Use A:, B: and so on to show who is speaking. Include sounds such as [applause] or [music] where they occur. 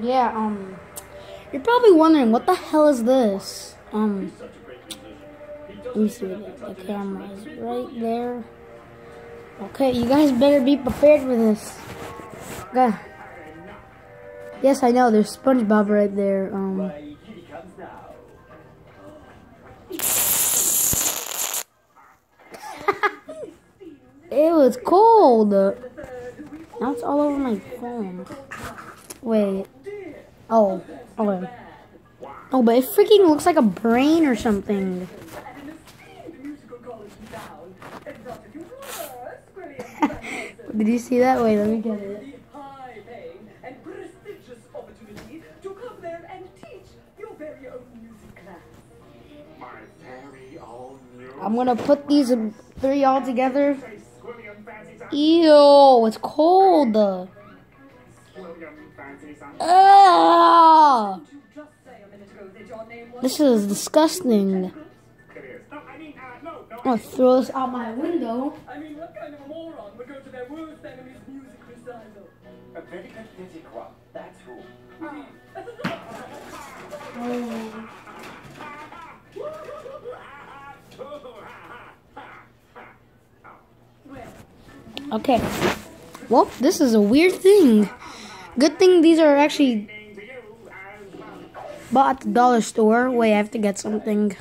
A: Yeah, um, you're probably wondering what the hell is this? Um, let me see the, the camera is right there. Okay, you guys better be prepared for this. Okay. Yes, I know. There's SpongeBob right there. Um. [laughs] it was cold. Now it's all over my phone. Wait. Oh. oh okay. Oh, but it freaking looks like a brain or something. [laughs] Did you see that? Wait, let me get it. I'm gonna put these three all together. Ew, it's cold. Ugh. This is disgusting. I'm gonna throw this out my window.
B: I mean, what kind of moron would go to their worst enemy's music recital?
C: A very pathetic one, that's who.
A: Okay. Well, this is a weird thing. Good thing these are actually bought at the dollar store. Wait, I have to get something.